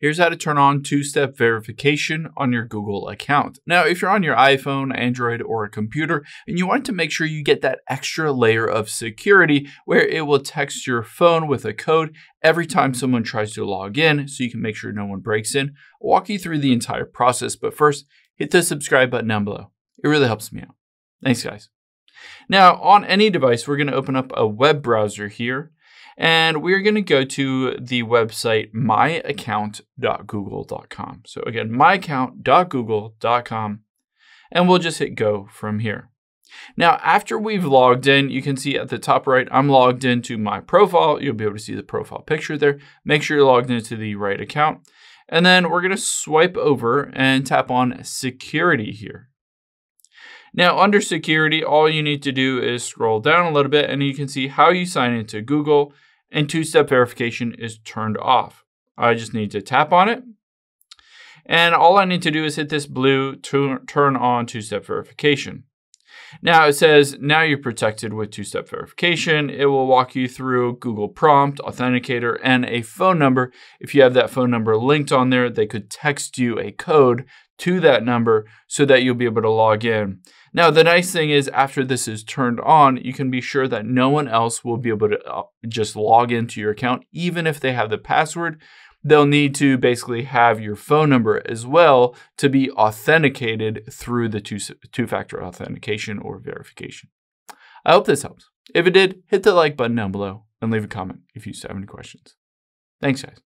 Here's how to turn on two-step verification on your Google account. Now, if you're on your iPhone, Android, or a computer, and you want to make sure you get that extra layer of security where it will text your phone with a code every time someone tries to log in so you can make sure no one breaks in, I'll walk you through the entire process. But first, hit the subscribe button down below. It really helps me out. Thanks, guys. Now, on any device, we're going to open up a web browser here and we're going to go to the website myaccount.google.com. So again, myaccount.google.com, and we'll just hit go from here. Now, after we've logged in, you can see at the top right, I'm logged into my profile. You'll be able to see the profile picture there. Make sure you're logged into the right account. And then we're going to swipe over and tap on security here. Now, under security, all you need to do is scroll down a little bit and you can see how you sign into Google and two-step verification is turned off. I just need to tap on it. And all I need to do is hit this blue to turn on two-step verification. Now it says, now you're protected with two-step verification. It will walk you through Google Prompt, Authenticator, and a phone number. If you have that phone number linked on there, they could text you a code to that number so that you'll be able to log in. Now, the nice thing is after this is turned on, you can be sure that no one else will be able to uh, just log into your account, even if they have the password. They'll need to basically have your phone number as well to be authenticated through the two, factor authentication or verification. I hope this helps. If it did, hit the like button down below and leave a comment if you have any questions. Thanks, guys.